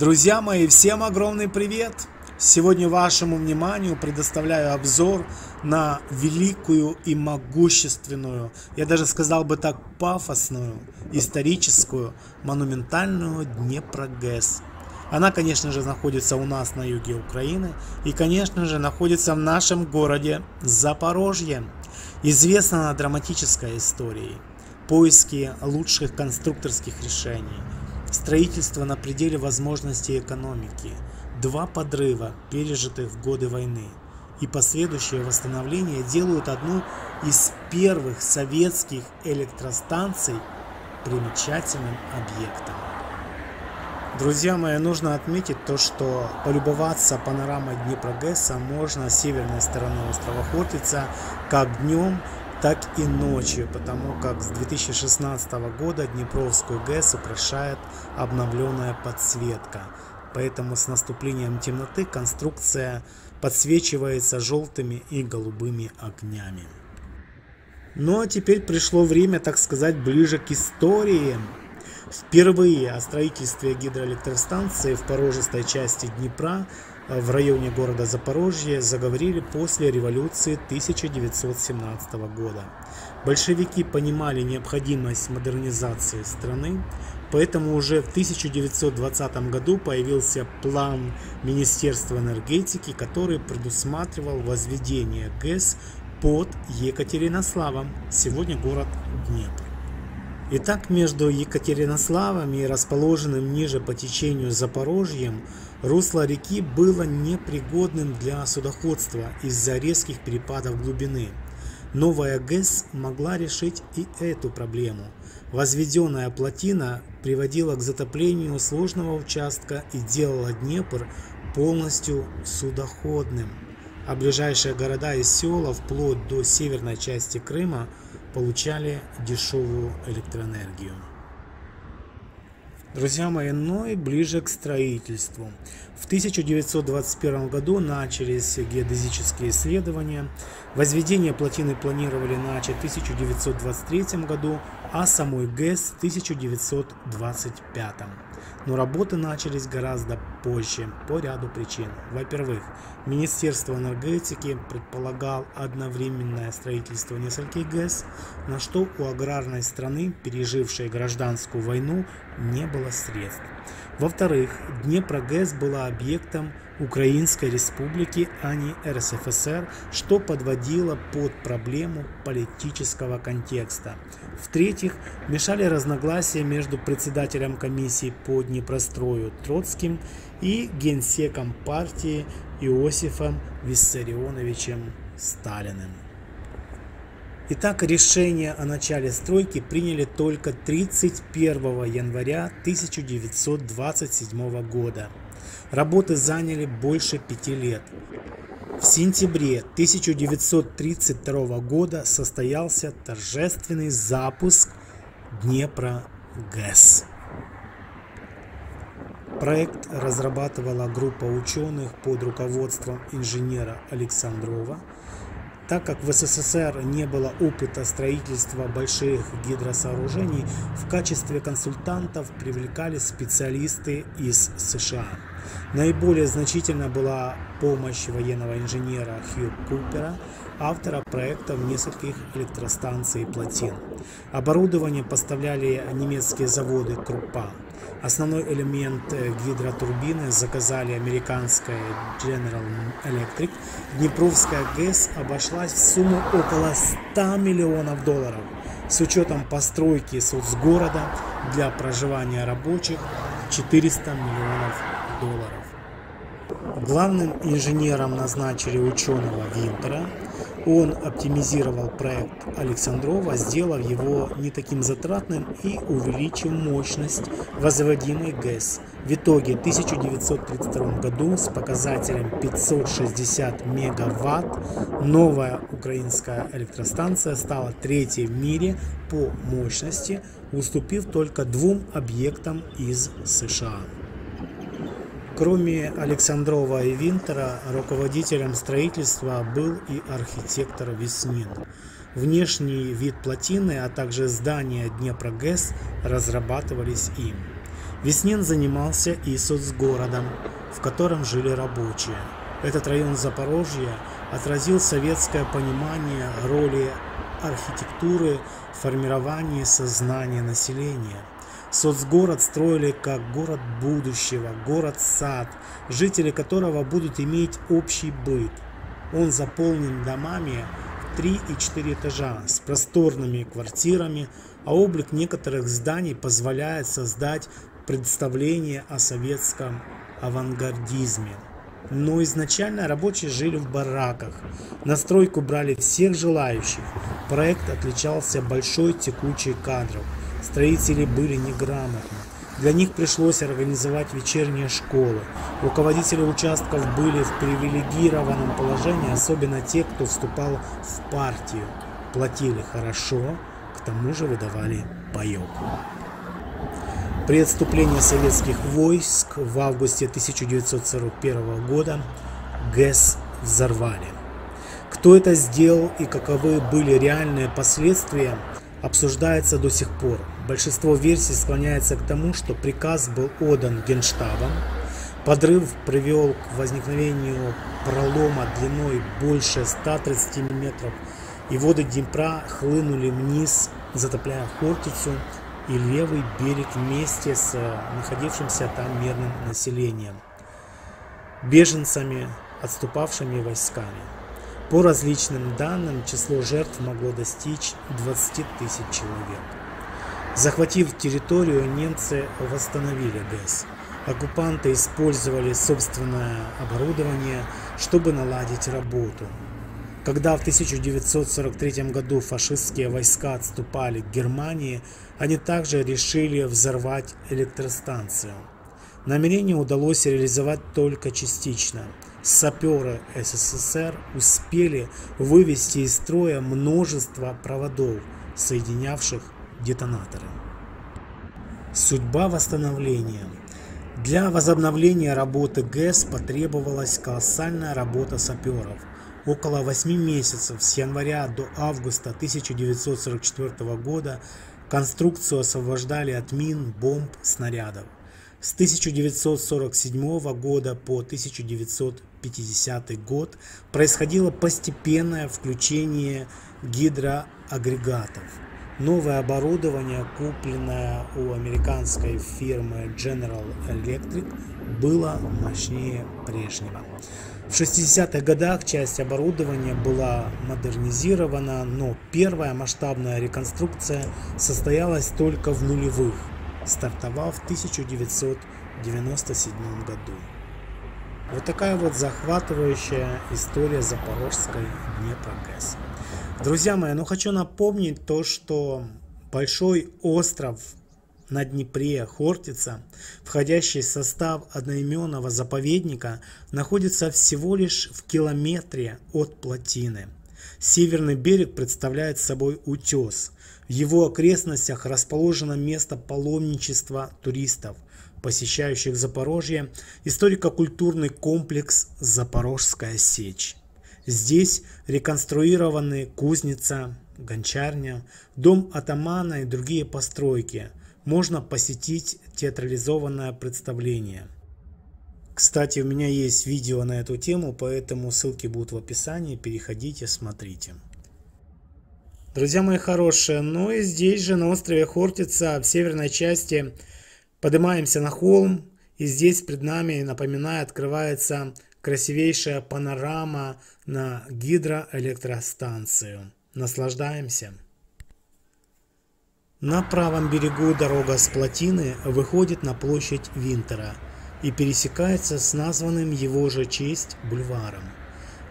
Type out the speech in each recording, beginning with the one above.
Друзья мои, всем огромный привет! Сегодня вашему вниманию предоставляю обзор на великую и могущественную, я даже сказал бы так пафосную, историческую, монументальную Днепрогэс. Она, конечно же, находится у нас на юге Украины и, конечно же, находится в нашем городе Запорожье. Известна она драматической историей, поиски лучших конструкторских решений, строительство на пределе возможностей экономики, два подрыва, пережитых в годы войны, и последующее восстановление делают одну из первых советских электростанций примечательным объектом. Друзья мои, нужно отметить то, что полюбоваться панорамой Днепрогэса можно с северной стороны острова Хортица как днем, так и ночью, потому как с 2016 года Днепровскую ГЭС украшает обновленная подсветка. Поэтому с наступлением темноты конструкция подсвечивается желтыми и голубыми огнями. Ну а теперь пришло время, так сказать, ближе к истории. Впервые о строительстве гидроэлектростанции в порожистой части Днепра э, в районе города Запорожье заговорили после революции 1917 года. Большевики понимали необходимость модернизации страны, поэтому уже в 1920 году появился план Министерства энергетики, который предусматривал возведение ГЭС под Екатеринославом, сегодня город Днепр. Итак, между Екатеринославом и расположенным ниже по течению Запорожьем русло реки было непригодным для судоходства из-за резких перепадов глубины. Новая ГЭС могла решить и эту проблему. Возведенная плотина приводила к затоплению сложного участка и делала Днепр полностью судоходным. А ближайшие города и села, вплоть до северной части Крыма, получали дешевую электроэнергию. Друзья мои, но и ближе к строительству. В 1921 году начались геодезические исследования. Возведение плотины планировали начать в 1923 году, а самой ГЭС в 1925. Но работы начались гораздо позже по ряду причин. Во-первых, Министерство энергетики предполагал одновременное строительство нескольких ГЭС, на что у аграрной страны, пережившей гражданскую войну, не было средств. Во-вторых, Днепрогэс была объектом Украинской республики, а не РСФСР, что подводило под проблему политического контекста. В-третьих, мешали разногласия между председателем комиссии по Днепрострою Троцким и генсеком партии Иосифом Виссарионовичем Сталиным. Итак, решение о начале стройки приняли только 31 января 1927 года. Работы заняли больше пяти лет. В сентябре 1932 года состоялся торжественный запуск Днепра ГЭС. Проект разрабатывала группа ученых под руководством инженера Александрова – так как в СССР не было опыта строительства больших гидросооружений, в качестве консультантов привлекались специалисты из США. Наиболее значительна была помощь военного инженера Хью Купера, автора проектов нескольких электростанций и плотин. Оборудование поставляли немецкие заводы Крупа. Основной элемент э, гидротурбины заказали американская General Electric. Днепровская ГЭС обошлась в сумму около 100 миллионов долларов с учетом постройки соцгорода для проживания рабочих 400 миллионов долларов. Главным инженером назначили ученого Винтера, он оптимизировал проект Александрова, сделав его не таким затратным и увеличив мощность возводимой ГЭС. В итоге в 1932 году с показателем 560 мегаватт новая украинская электростанция стала третьей в мире по мощности, уступив только двум объектам из США. Кроме Александрова и Винтера, руководителем строительства был и архитектор Веснин. Внешний вид плотины, а также здания Днепрогэс разрабатывались им. Веснин занимался и соцгородом, в котором жили рабочие. Этот район Запорожья отразил советское понимание роли архитектуры в формировании сознания населения. Соцгород строили как город будущего, город-сад, жители которого будут иметь общий быт. Он заполнен домами в 3 и 4 этажа с просторными квартирами, а облик некоторых зданий позволяет создать представление о советском авангардизме. Но изначально рабочие жили в бараках. На стройку брали всех желающих. Проект отличался большой текучей кадров. Строители были неграмотны. Для них пришлось организовать вечерние школы. Руководители участков были в привилегированном положении, особенно те, кто вступал в партию. Платили хорошо, к тому же выдавали паёк. При отступлении советских войск в августе 1941 года ГЭС взорвали. Кто это сделал и каковы были реальные последствия, обсуждается до сих пор. Большинство версий склоняется к тому, что приказ был отдан Генштабом, подрыв привел к возникновению пролома длиной больше 130 метров, и воды Днепра хлынули вниз, затопляя Хортицу и левый берег вместе с находившимся там мирным населением, беженцами, отступавшими войсками. По различным данным, число жертв могло достичь 20 тысяч человек. Захватив территорию, немцы восстановили ГЭС. Оккупанты использовали собственное оборудование, чтобы наладить работу. Когда в 1943 году фашистские войска отступали к Германии, они также решили взорвать электростанцию. Намерение удалось реализовать только частично. Саперы СССР успели вывести из строя множество проводов, соединявших детонаторы. Судьба восстановления. Для возобновления работы ГЭС потребовалась колоссальная работа саперов. Около 8 месяцев с января до августа 1944 года конструкцию освобождали от мин, бомб, снарядов. С 1947 года по 1950 год происходило постепенное включение гидроагрегатов. Новое оборудование, купленное у американской фирмы General Electric, было мощнее прежнего. В 60-х годах часть оборудования была модернизирована, но первая масштабная реконструкция состоялась только в нулевых, стартовав в 1997 году. Вот такая вот захватывающая история Запорожской Днепрогэс. Друзья мои, ну хочу напомнить то, что большой остров на Днепре Хортица, входящий в состав одноименного заповедника, находится всего лишь в километре от плотины. Северный берег представляет собой утес. В его окрестностях расположено место паломничества туристов, посещающих Запорожье, историко-культурный комплекс «Запорожская сечь». Здесь реконструированы кузница, гончарня, дом атамана и другие постройки – можно посетить театрализованное представление. Кстати, у меня есть видео на эту тему, поэтому ссылки будут в описании, переходите, смотрите. Друзья мои хорошие, ну и здесь же на острове Хортица в северной части поднимаемся на холм, и здесь пред нами, напоминаю, открывается красивейшая панорама на гидроэлектростанцию. Наслаждаемся. На правом берегу дорога с плотины выходит на площадь Винтера и пересекается с названным его же честь бульваром.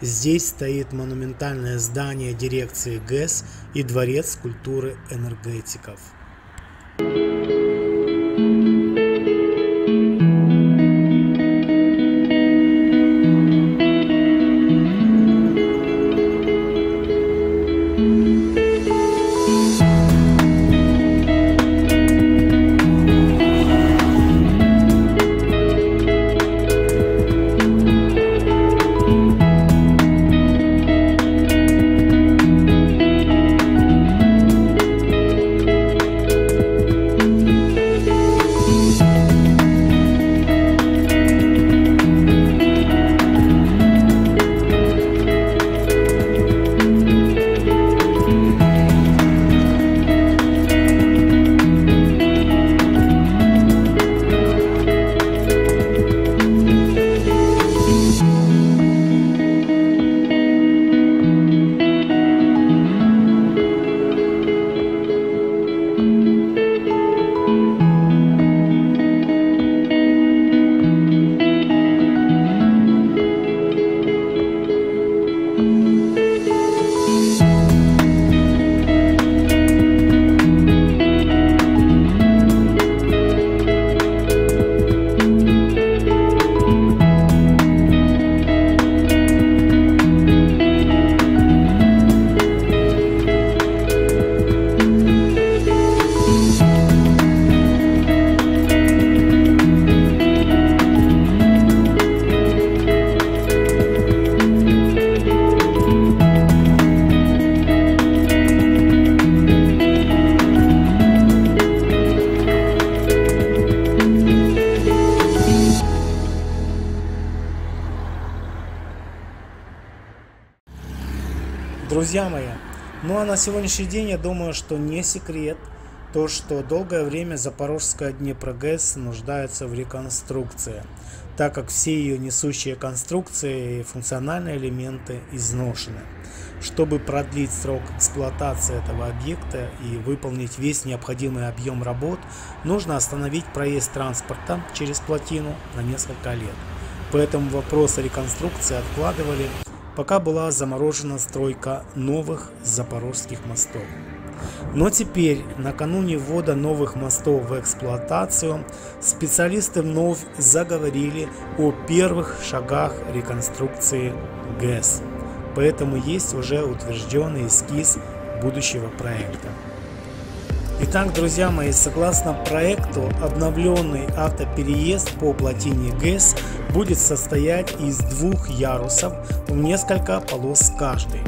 Здесь стоит монументальное здание дирекции ГЭС и дворец культуры энергетиков. Друзья мои, ну а на сегодняшний день я думаю, что не секрет то, что долгое время Запорожская Днепрогэс нуждается в реконструкции, так как все ее несущие конструкции и функциональные элементы изношены. Чтобы продлить срок эксплуатации этого объекта и выполнить весь необходимый объем работ, нужно остановить проезд транспорта через плотину на несколько лет. Поэтому вопрос о реконструкции откладывали пока была заморожена стройка новых запорожских мостов. Но теперь, накануне ввода новых мостов в эксплуатацию, специалисты вновь заговорили о первых шагах реконструкции ГЭС. Поэтому есть уже утвержденный эскиз будущего проекта. Итак, друзья мои, согласно проекту, обновленный автопереезд по плотине ГЭС будет состоять из двух ярусов в несколько полос каждый.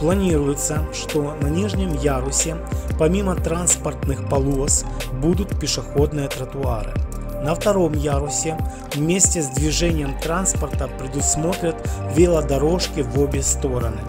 Планируется, что на нижнем ярусе помимо транспортных полос будут пешеходные тротуары. На втором ярусе вместе с движением транспорта предусмотрят велодорожки в обе стороны.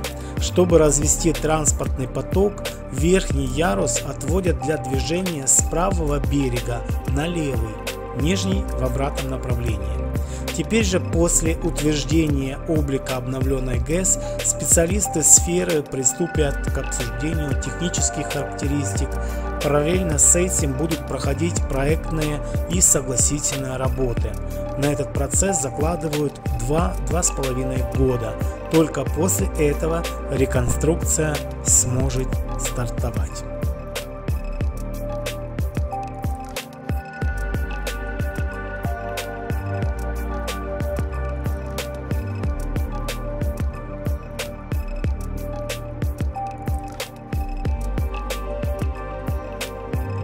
Чтобы развести транспортный поток, верхний ярус отводят для движения с правого берега на левый, нижний в обратном направлении. Теперь же после утверждения облика обновленной ГЭС специалисты сферы приступят к обсуждению технических характеристик. Параллельно с этим будут проходить проектные и согласительные работы. На этот процесс закладывают 2-2,5 года. Только после этого реконструкция сможет стартовать.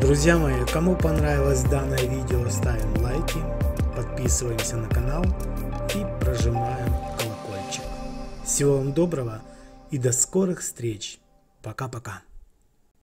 Друзья мои, кому понравилось данное видео, ставим лайки, подписываемся на канал. Всего вам доброго и до скорых встреч. Пока-пока.